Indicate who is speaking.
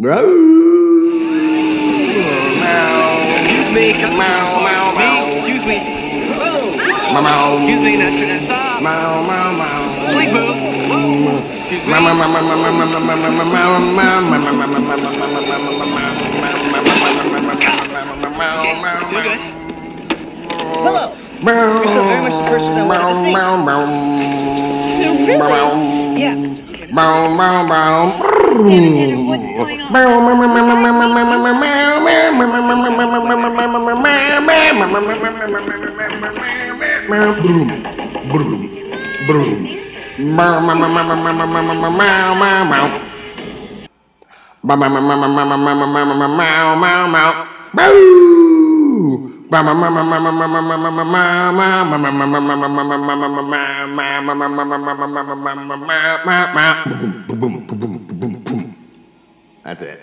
Speaker 1: Meow. Excuse me.
Speaker 2: Meow, meow, meow.
Speaker 1: Excuse me.
Speaker 2: Meow, meow.
Speaker 1: Excuse me. That's it. Stop.
Speaker 2: Meow, meow, meow.
Speaker 1: Please move.
Speaker 2: Hello.
Speaker 1: You're so very much the person I wanted to see. So
Speaker 2: really? Yeah. Bow, bow, bow. Broom, broom, broom. Bow, bow, bow, bow, bow. That's it.